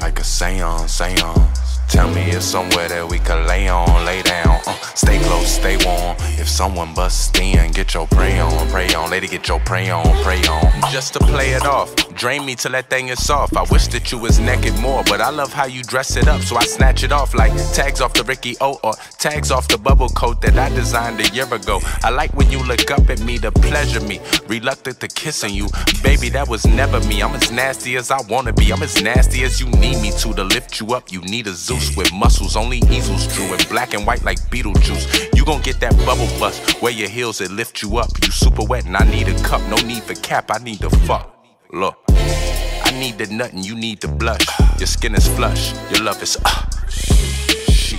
Like a seance, seance. Tell me it's somewhere that we can lay on, lay down. Uh, stay close, stay warm. If someone busts in, get your pray on, pray on. Lady, get your pray on, pray on. Just to play it off, drain me till that thing is soft. I wish that you was naked more, but I love how you dress it up, so I snatch it off like tags off the Ricky O or tags off the bubble coat that I designed a year ago. I like when you look up at me to pleasure me, reluctant to kissing you. Baby, that was never me. I'm as nasty as I wanna be. I'm as nasty as you need me to. To lift you up, you need a Zeus with muscles, only easels true. And black and white like Beetlejuice. You gon' get that bubble bust. Wear your heels that lift you up. You super wet and I need a cup. No need for cap, I need to fuck. Look. I need the nut and you need the blush. Your skin is flush, your love is uh. She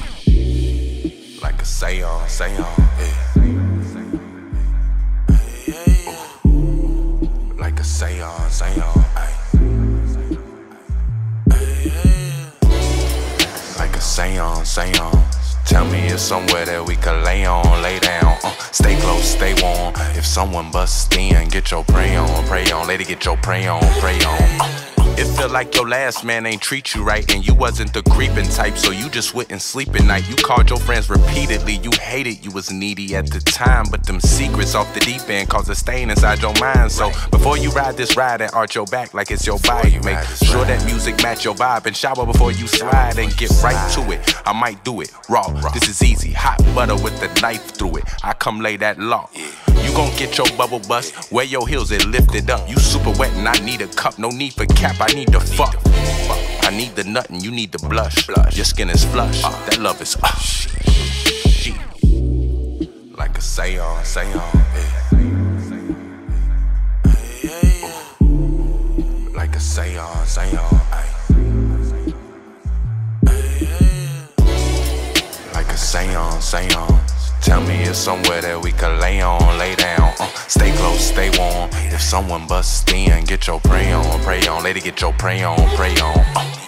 like a seance, seance. Yeah. Like a seance, seance. Like a seance, seance. Tell me it's somewhere that we can lay on, lay down. Uh, stay close, stay warm. If someone busts in, get your pray on, pray on. Lady, get your pray on, pray on. Uh, it feel like your last man ain't treat you right, and you wasn't the creeping type, so you just wouldn't sleep at night. You called your friends repeatedly, you hated you was needy at the time, but them secrets off the deep end cause a stain inside your mind. So before you ride this ride and arch your back like it's your bike, make sure that music match your vibe and shower before you slide and get right to it. I might do it raw. This is easy, hot butter with the knife through it. I come lay that law. Gon' get your bubble bust, wear your heels and lift it up. You super wet and I need a cup, no need for cap, I need the fuck. I need the nut and you need the blush. Your skin is flush, that love is uh. She like a seance, seance. yeah. Like a seance, seance. ay. Like a seance, somewhere that we can lay on, lay down. Uh, stay close, stay warm. If someone busts in, get your pray on, pray on. Lady, get your pray on, pray on. Uh.